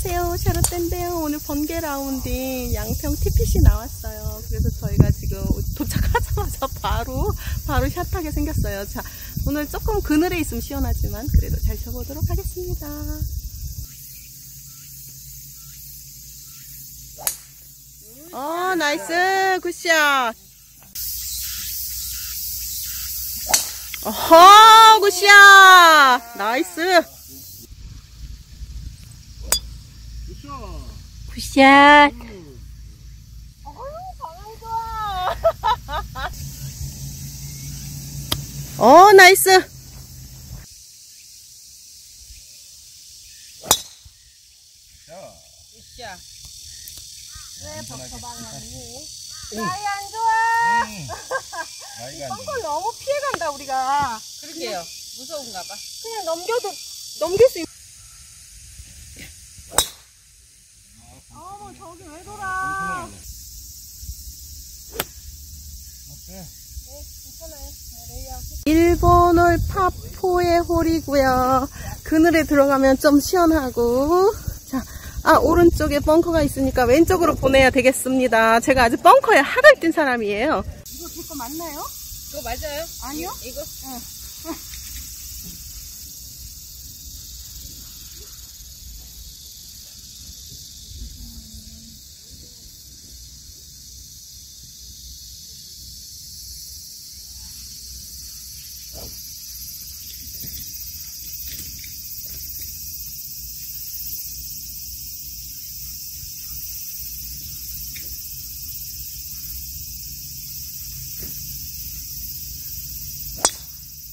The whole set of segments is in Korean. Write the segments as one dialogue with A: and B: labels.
A: 안녕하세요. 샤롯댄데요. 오늘 번개 라운딩 양평 TPC 나왔어요. 그래서 저희가 지금 도착하자마자 바로 바로 샷하게 생겼어요. 자 오늘 조금 그늘에 있으면 시원하지만 그래도 잘 쳐보도록 하겠습니다. 어 nice. Good shot. 어허 good shot. Nice 굿샷. 어 나이스. 왜 벅서방하니
B: 응.
A: 나이 안 좋아.
B: 나이가 안
A: 뻥뻥 너무 피해간다 우리가.
B: 그러게요. 무서운가 봐.
A: 그냥 넘겨도 넘길 수 있... 어머 저기 왜 돌아
B: 돼.
A: 일본홀 파4의 홀이고요 그늘에 들어가면 좀 시원하고 자, 아 오른쪽에 벙커가 있으니까 왼쪽으로 보내야 되겠습니다 제가 아주 벙커에 하갈 뛴 사람이에요 이거 제 거 맞나요?
B: 그거 맞아요?
A: 아니요?
B: 이, 이거?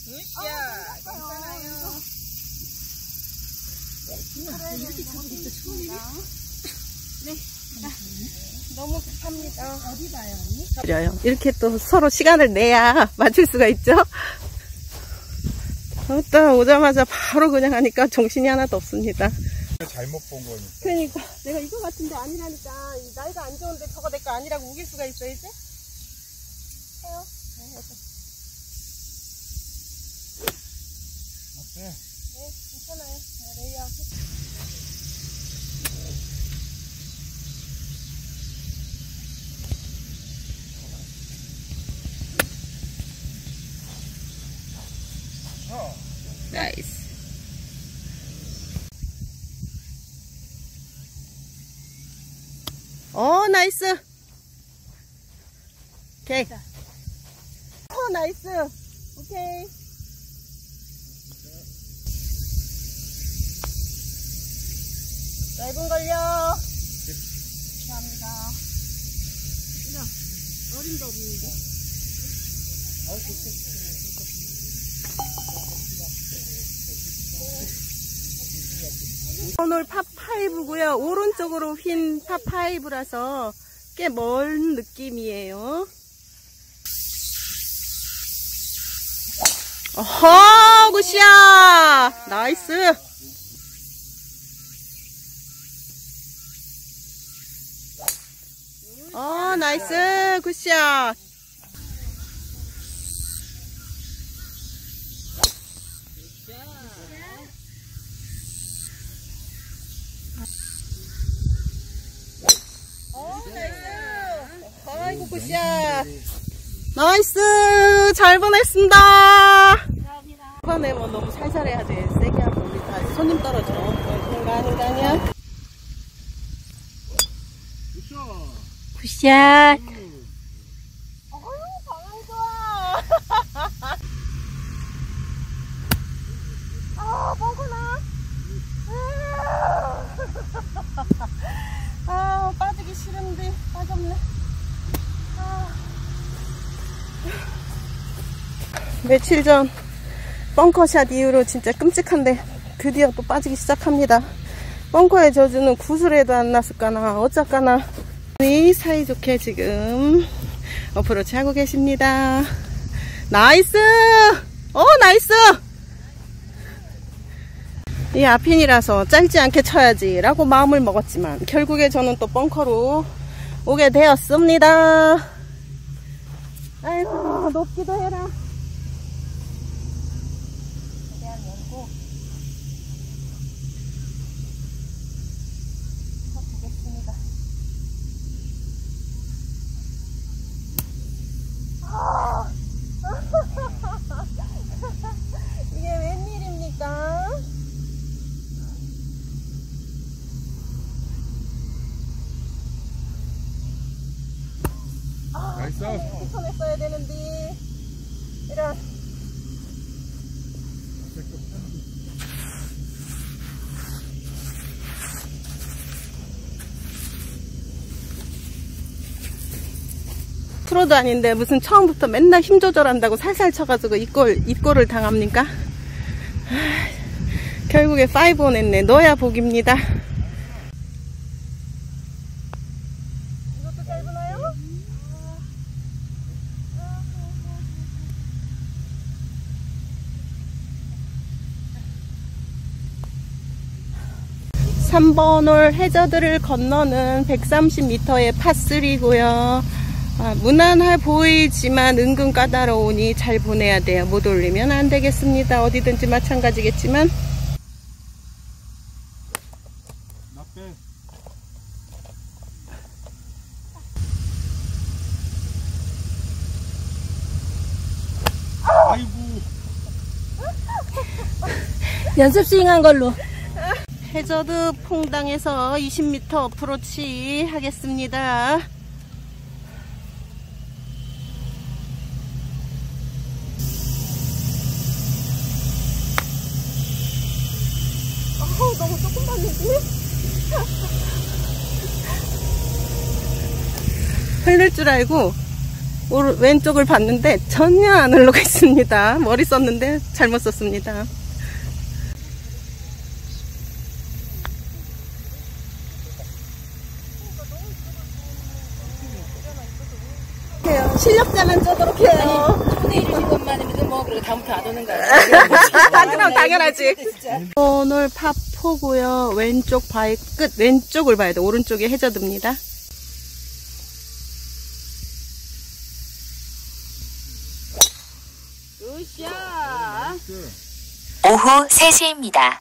B: 으쌰, 괜찮아요.
A: 너무 급합니다. 어디 봐요, 언니? 그래요. 이렇게 또 서로 시간을 내야 맞출 수가 있죠? 일단 오자마자 바로 그냥 하니까 정신이 하나도 없습니다.
B: 잘못 본 거니까.
A: 그러니까 내가 이거 같은데 아니라니까 이 나이가 안 좋은데 저거 내 거 아니라고 우길 수가 있어 이제? 해요? 네.
B: 어때?
A: 네, 괜찮아요. 네, 레이아웃
B: 어,
A: 나이스. 오케이. 어, 나이스. 오케이. 짧은 걸요. 감사합니다. 이거, 어림도 없는데. 오늘 파5고요 오른쪽으로 휜 파5라서 꽤먼 느낌이에요. 어허, 굿샷! 나이스! 어, 나이스! 어, nice! 아이고, good shot! Nice! 잘 보냈습니다!
C: 감사합니다.
A: 이번에 뭐 너무 살살 해야 돼. 세게 하면 우리 다 손님 떨어져. 그런 거 아니다, 아니야? Good shot. 아? 아, 빠지기 싫은데, 빠졌네. 며칠 전 벙커샷 이후로 진짜 끔찍한데 드디어 또 빠지기 시작합니다. 벙커의 저주는 구슬에도 안 났을까나 어쩔까나 이 사이좋게 지금 어프로치 하고 계십니다. Nice! 어 nice! 이 아핀이라서 짧지 않게 쳐야지 라고 마음을 먹었지만 결국에 저는 또 벙커로 오게 되었습니다. 아이고 높기도 해라. 최대한 열고
B: 쳤어.
A: 붙여냈어야 되는데. 이런. 프로도 아닌데 무슨 처음부터 맨날 힘 조절한다고 살살 쳐가지고 이꼴 이꼴을 당합니까? 아, 결국에 5온 했네. 넣어야 복입니다. 이것도 짧으나요? 3번 홀 해저드를 건너는 130m의 파3고요. 아, 무난해 보이지만 은근 까다로우니 잘 보내야 돼요. 못 올리면 안 되겠습니다. 어디든지 마찬가지겠지만.
B: 아이고.
C: 연습 스윙한 걸로.
A: 해저드 퐁당에서 20m 어프로치 하겠습니다. 어우, 너무 조금 봤는데? 흘릴 줄 알고 오른- 왼쪽을 봤는데 전혀 안 흘러가 있습니다. 머리 썼는데 잘못 썼습니다. 실력자만 쪼도록 해요.
C: 손에 이르신 것만이면 뭐 그리고 다음부터 안 오는 거야.
A: 아, 그럼 당연하지. 오늘 파포고요. 왼쪽 바위 끝 왼쪽을 봐야 돼. 오른쪽이 해저드입니다.
C: 으쌰.
D: 오후 3시입니다.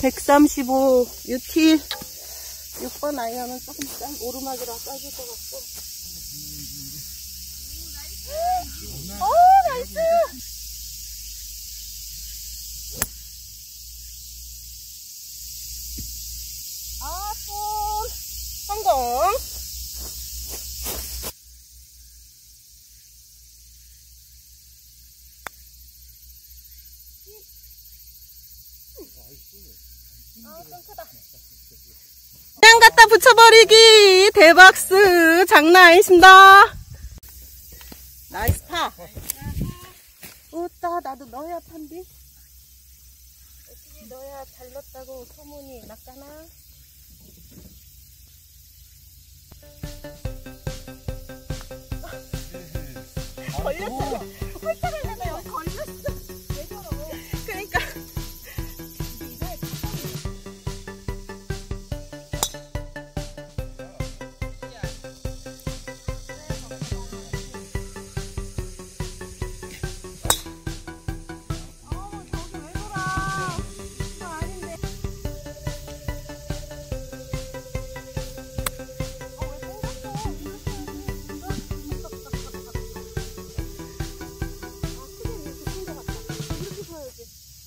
A: 135 유티 6번 아이언은 조금 짠 오르막이라 짜질 것 같고. 오 나이스. 아손 성공. 그냥 갖다 붙여버리기 대박스 장난 파 웃다 나도 넣어야 판디 열심히 넣어야 잘 넣었다고 소문이 났잖아. 걸렸어 홀딱을 내가